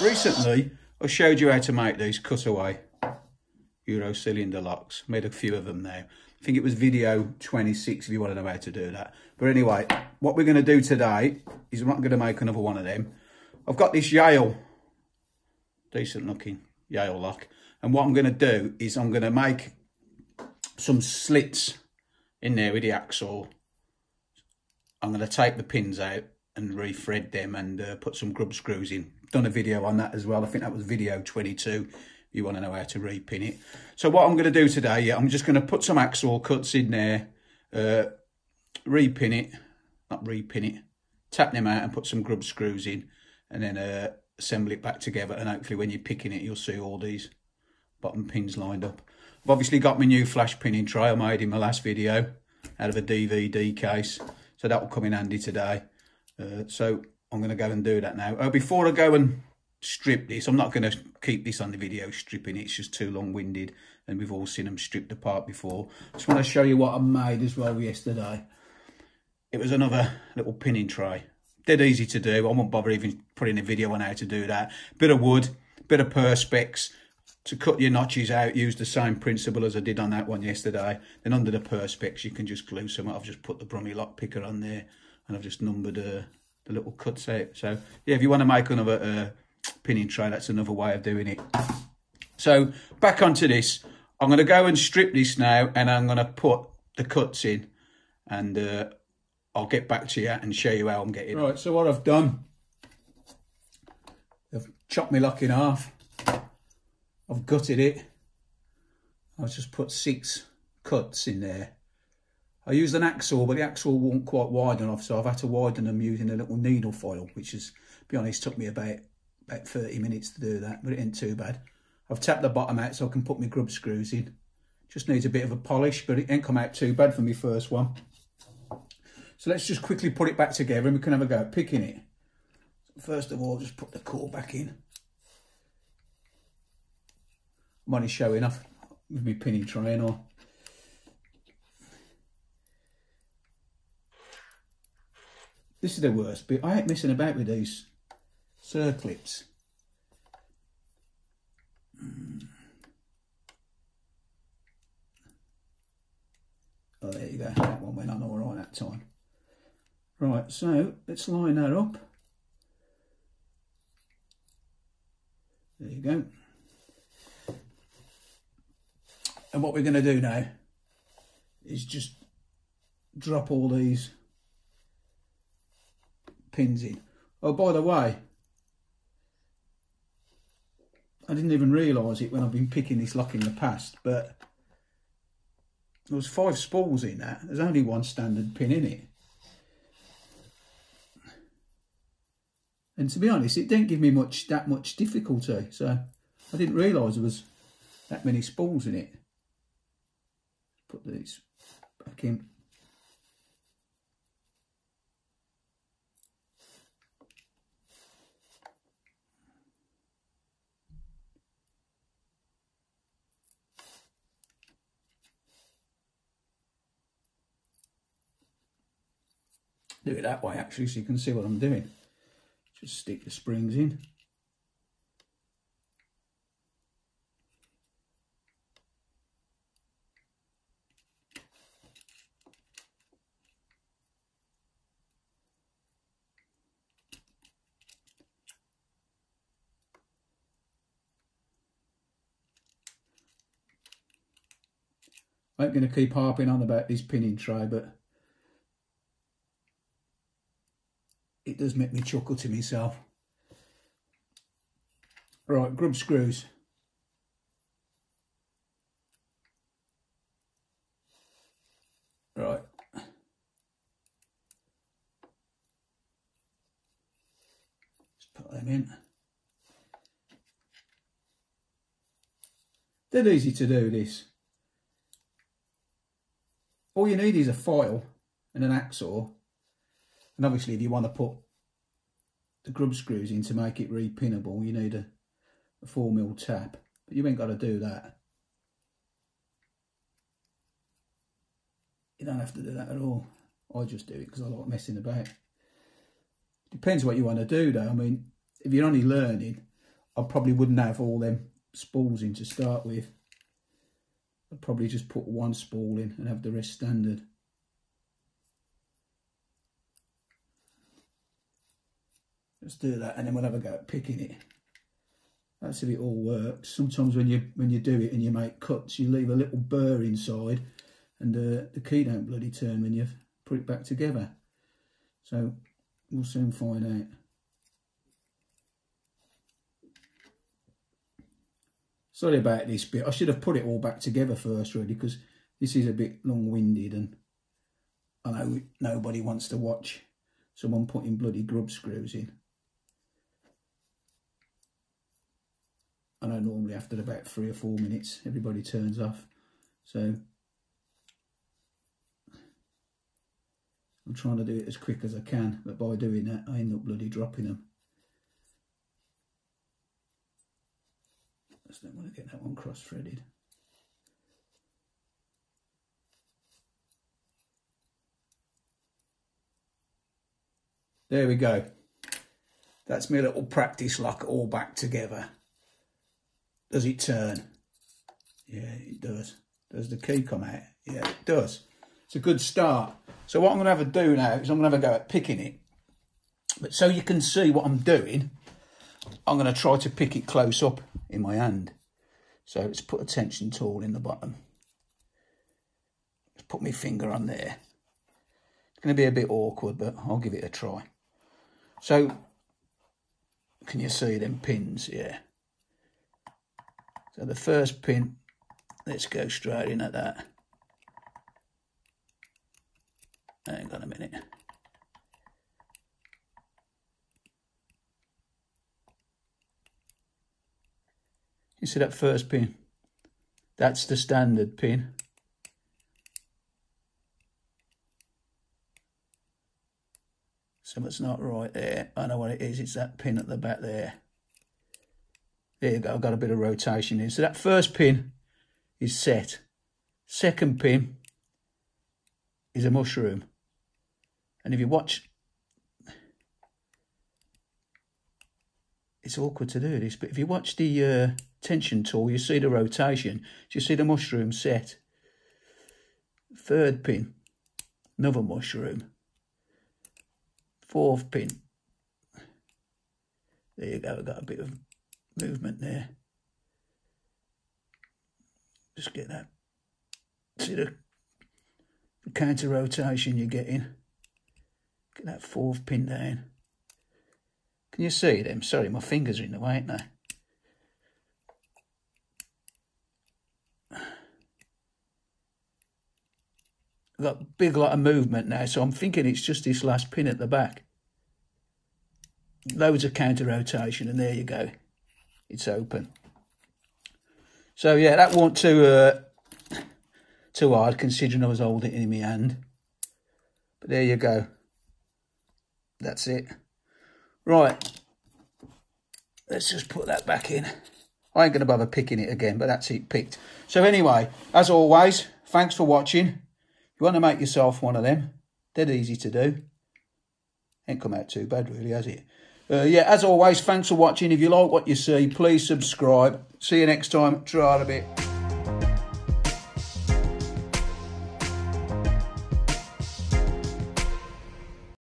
recently I showed you how to make these cutaway Euro cylinder locks. Made a few of them now. I think it was video 26 if you want to know how to do that. But anyway, what we're going to do today is I'm not going to make another one of them. I've got this Yale, decent looking Yale lock. And what I'm going to do is I'm going to make some slits in there with the hacksaw. I'm going to take the pins out and rethread them and uh, put some grub screws in. Done a video on that as well. I think that was video 22 you want to know how to repin it. So what I'm going to do today, I'm just going to put some hacksaw cuts in there, uh, repin it, not repin it, tap them out and put some grub screws in and then uh, assemble it back together and hopefully when you're picking it you'll see all these bottom pins lined up. I've obviously got my new flash pinning tray I made in my last video out of a DVD case so that will come in handy today. Uh, so I'm going to go and do that now. Uh, before I go and strip this, I'm not going to keep this on the video stripping It's just too long-winded and we've all seen them stripped apart before. Just want to show you what I made as well yesterday. It was another little pinning tray. Dead easy to do. I won't bother even putting a video on how to do that. Bit of wood, bit of perspex. To cut your notches out, use the same principle as I did on that one yesterday. Then under the perspex, you can just glue some. I've just put the Brummie lock picker on there and I've just numbered uh, the little cuts out. So yeah, if you want to make another uh, pinning tray, that's another way of doing it. So back onto this. I'm going to go and strip this now and I'm going to put the cuts in and uh, I'll get back to you and show you how I'm getting it. Right, so what I've done, I've chopped my lock in half. I've gutted it. I've just put six cuts in there I used an hacksaw, but the hacksaw wasn't quite wide enough, so I've had to widen them using a little needle file, which is, be honest, took me about about 30 minutes to do that, but it ain't too bad. I've tapped the bottom out so I can put my grub screws in. Just needs a bit of a polish, but it ain't come out too bad for my first one. So let's just quickly put it back together and we can have a go at picking it. First of all, just put the core back in. I'm only showing off with my pinning tray or This is the worst bit. I ain't messing about with these circlips. Hmm. Oh, there you go. That one went on all right that time. Right, so let's line that up. There you go. And what we're going to do now is just drop all these pins in. Oh, by the way, I didn't even realise it when I've been picking this lock in the past, but there was five spools in that. There's only one standard pin in it. And to be honest, it didn't give me much that much difficulty. So I didn't realise there was that many spools in it. Put these back in. Do it that way actually so you can see what I'm doing. Just stick the springs in. I'm going to keep harping on about this pinning tray, but it does make me chuckle to myself. Right, grub screws. Right. Just put them in. Dead easy to do this. All you need is a file and an hacksaw and obviously if you want to put the grub screws in to make it repinnable, you need a, a 4 mil tap. But you ain't got to do that. You don't have to do that at all. I just do it because I like messing about. Depends what you want to do though. I mean, if you're only learning, I probably wouldn't have all them spools in to start with. I'd probably just put one spool in and have the rest standard. Let's do that and then we'll have a go at picking it. That's if it all works. Sometimes when you when you do it and you make cuts, you leave a little burr inside and uh, the key don't bloody turn when you put it back together. So we'll soon find out. Sorry about this bit. I should have put it all back together first, really, because this is a bit long-winded and I know nobody wants to watch someone putting bloody grub screws in. I know normally after about three or four minutes, everybody turns off. So I'm trying to do it as quick as I can, but by doing that, I end up bloody dropping them. Just don't want to get that one cross-threaded. There we go. That's my little practice lock all back together. Does it turn? Yeah, it does. Does the key come out? Yeah, it does. It's a good start. So what I'm going to have a do now is I'm going to have a go at picking it. But so you can see what I'm doing, I'm going to try to pick it close up in my hand. So let's put a tension tool in the bottom. Let's put my finger on there. It's going to be a bit awkward, but I'll give it a try. So, can you see them pins? Yeah. So the first pin, let's go straight in at that. Hang on a minute. You see that first pin? That's the standard pin. Something's not right there. I know what it is. It's that pin at the back there. There you go. I've got a bit of rotation in. So that first pin is set. Second pin is a mushroom. And if you watch, it's awkward to do this, but if you watch the uh, tension tool, you see the rotation, you see the mushroom set. Third pin, another mushroom. Fourth pin. There you go, I've got a bit of movement there. Just get that. See the, counter rotation you're getting. Get that fourth pin down. Can you see them? Sorry, my fingers are in the way, ain't they? I've got a big lot of movement now, so I'm thinking it's just this last pin at the back. Loads of counter rotation, and there you go. It's open. So yeah, that wasn't too uh, too hard considering I was holding it in my hand. But there you go. That's it. Right. Let's just put that back in. I ain't going to bother picking it again, but that's it picked. So anyway, as always, thanks for watching. If you want to make yourself one of them, dead easy to do. Ain't come out too bad really, has it? Uh, yeah, as always, thanks for watching. If you like what you see, please subscribe. See you next time. Try it a bit.